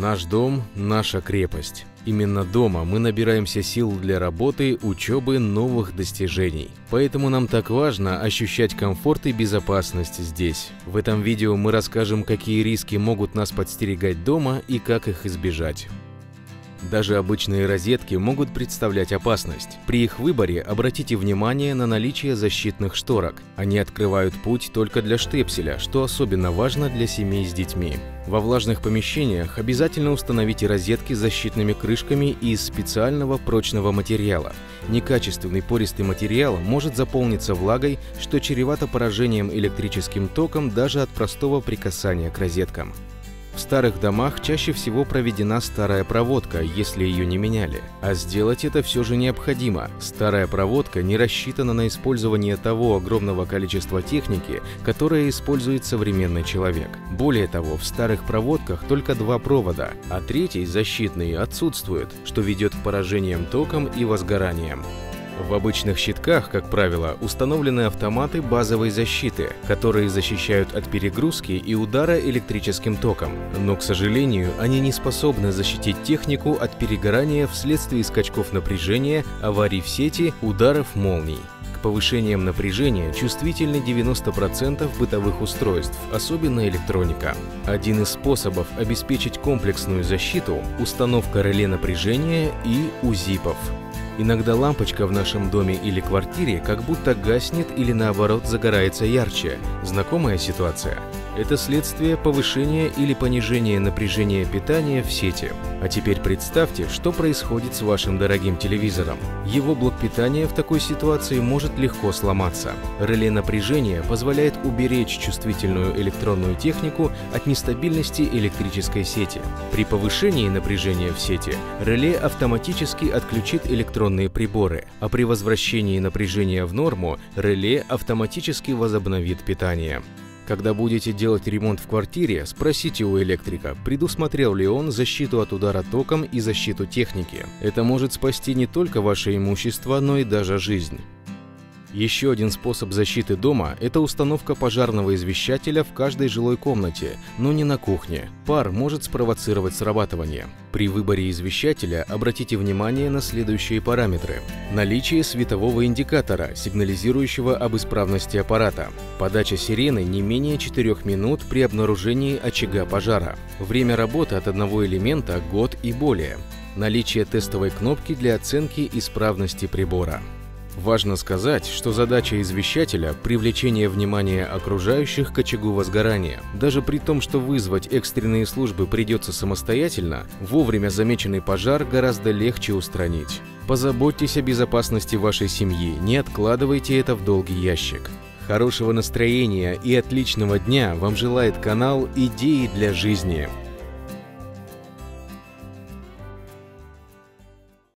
Наш дом – наша крепость. Именно дома мы набираемся сил для работы, учебы, новых достижений. Поэтому нам так важно ощущать комфорт и безопасность здесь. В этом видео мы расскажем, какие риски могут нас подстерегать дома и как их избежать. Даже обычные розетки могут представлять опасность. При их выборе обратите внимание на наличие защитных шторок. Они открывают путь только для штепселя, что особенно важно для семей с детьми. Во влажных помещениях обязательно установите розетки с защитными крышками из специального прочного материала. Некачественный пористый материал может заполниться влагой, что чревато поражением электрическим током даже от простого прикасания к розеткам. В старых домах чаще всего проведена старая проводка, если ее не меняли. А сделать это все же необходимо. Старая проводка не рассчитана на использование того огромного количества техники, которое использует современный человек. Более того, в старых проводках только два провода, а третий, защитный, отсутствует, что ведет к поражениям током и возгораниям. В обычных щитках, как правило, установлены автоматы базовой защиты, которые защищают от перегрузки и удара электрическим током. Но, к сожалению, они не способны защитить технику от перегорания вследствие скачков напряжения, аварий в сети, ударов молний. К повышениям напряжения чувствительны 90% бытовых устройств, особенно электроника. Один из способов обеспечить комплексную защиту – установка реле напряжения и УЗИПов. Иногда лампочка в нашем доме или квартире как будто гаснет или наоборот загорается ярче. Знакомая ситуация? Это следствие повышения или понижения напряжения питания в сети. А теперь представьте, что происходит с вашим дорогим телевизором. Его блок питания в такой ситуации может легко сломаться. Реле напряжения позволяет уберечь чувствительную электронную технику от нестабильности электрической сети. При повышении напряжения в сети реле автоматически отключит электронные приборы, а при возвращении напряжения в норму реле автоматически возобновит питание. Когда будете делать ремонт в квартире, спросите у электрика, предусмотрел ли он защиту от удара током и защиту техники. Это может спасти не только ваше имущество, но и даже жизнь. Еще один способ защиты дома – это установка пожарного извещателя в каждой жилой комнате, но не на кухне. Пар может спровоцировать срабатывание. При выборе извещателя обратите внимание на следующие параметры. Наличие светового индикатора, сигнализирующего об исправности аппарата. Подача сирены не менее 4 минут при обнаружении очага пожара. Время работы от одного элемента – год и более. Наличие тестовой кнопки для оценки исправности прибора. Важно сказать, что задача извещателя – привлечение внимания окружающих к очагу возгорания. Даже при том, что вызвать экстренные службы придется самостоятельно, вовремя замеченный пожар гораздо легче устранить. Позаботьтесь о безопасности вашей семьи, не откладывайте это в долгий ящик. Хорошего настроения и отличного дня вам желает канал «Идеи для жизни».